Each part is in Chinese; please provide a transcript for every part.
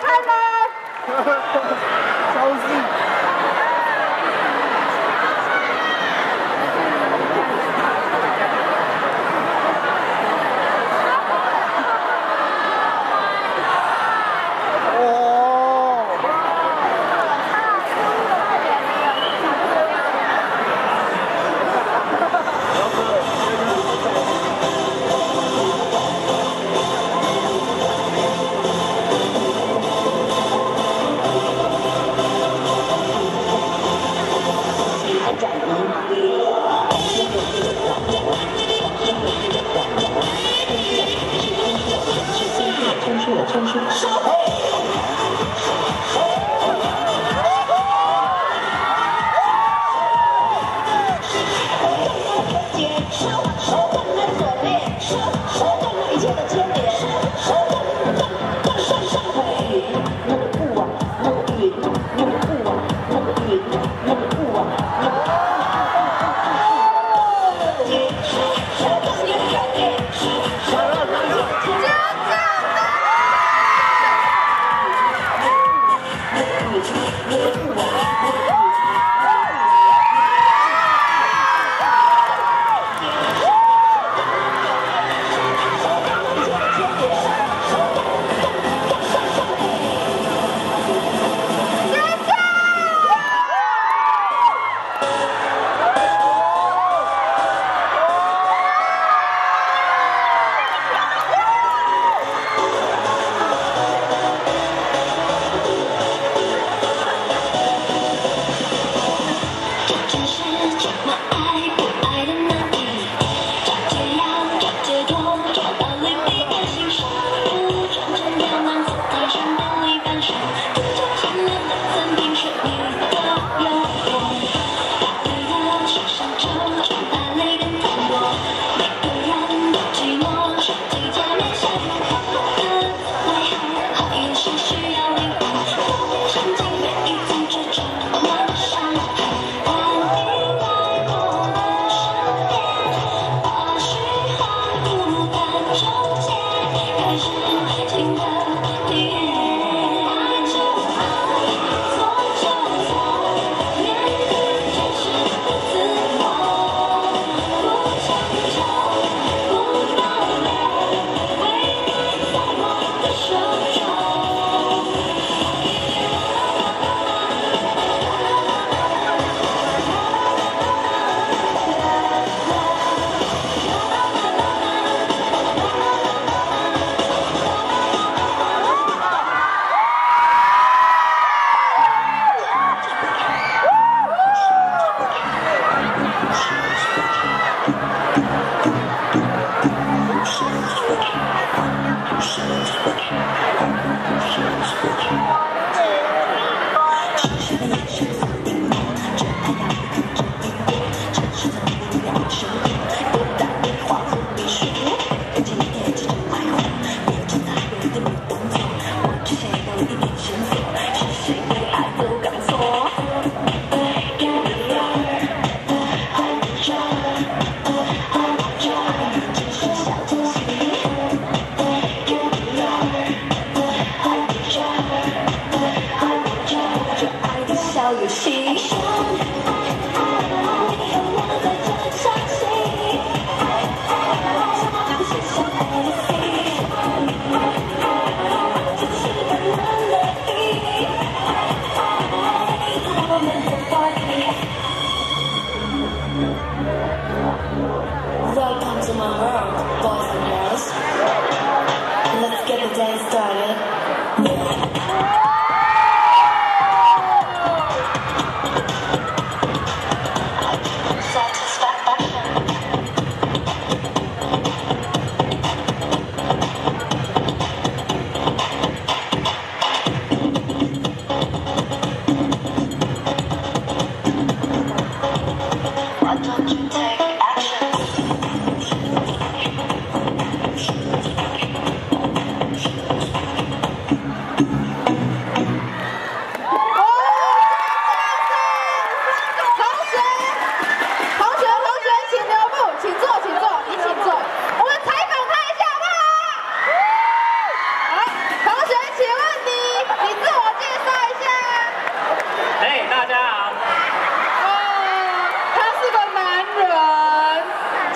开门。高兴我只想要一点线索，是谁为爱流。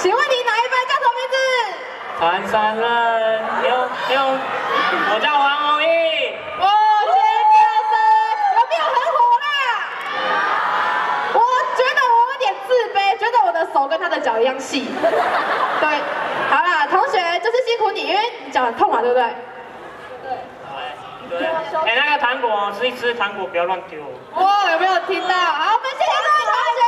请问你哪一班叫什么名字？传山人，有有，我叫王宏毅。哦，尖叫声有没有很火啦？我觉得我有点自卑，觉得我的手跟他的脚一样细。对，好啦，同学就是辛苦你，因为你脚很痛嘛，对不对？对。对。哎，那个糖果吃一吃，糖果不要乱丢。哇，有没有听到？好，我们谢谢各位同学。